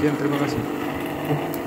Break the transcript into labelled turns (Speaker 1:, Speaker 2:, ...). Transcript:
Speaker 1: Bien, terima.